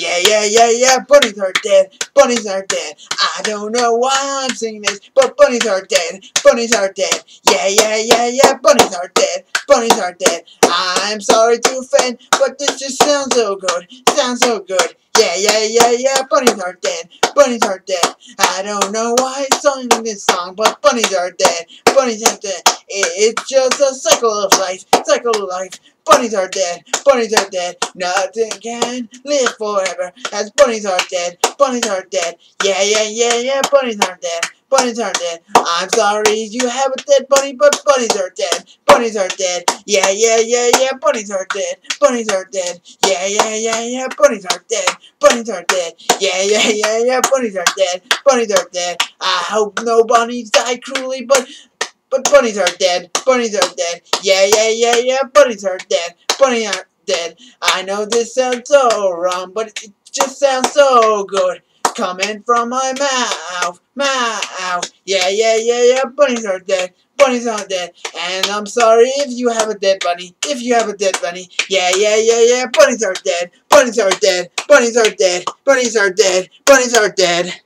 Yeah, yeah, yeah, yeah, bunnies are dead. Bunnies are dead. I don't know why I'm singing this, but bunnies are dead. Bunnies are dead. Yeah, yeah, yeah, yeah, bunnies are dead. Bunnies are dead. I'm sorry to offend, but this just sounds so good. Sounds so good. Yeah, yeah, yeah, yeah, bunnies are dead. Bunnies are dead. I don't know why I'm singing this song, but bunnies are dead. Bunnies are dead. It's just a cycle of life. Cycle of life. Bunnies are dead. Bunnies are dead. Nothing can live forever as bunnies are dead. Bunnies are dead. Yeah, yeah, yeah, yeah, bunnies are dead. Bunnies are dead. I'm sorry you have a dead bunny, but bunnies are dead. Bunnies are dead. Yeah, yeah, yeah, yeah, bunnies are dead. Bunnies are dead. Yeah, yeah, yeah, yeah, bunnies are dead. Bunnies are dead. Yeah, yeah, yeah, yeah, bunnies are dead. Bunnies are dead. I hope no bunnies die cruelly, but but bunnies are dead. Bunnies are dead. Yeah, yeah, yeah, yeah, bunnies are dead. Bunnies are dead. I know this sounds so wrong, but it just sounds so good. Coming from my mouth, mouth. Yeah, yeah, yeah, yeah, bunnies are dead. Bunnies are dead. And I'm sorry if you have a dead bunny. If you have a dead bunny. Yeah, yeah, yeah, yeah, bunnies are dead. Bunnies are dead. Bunnies are dead. Bunnies are dead. Bunnies are dead.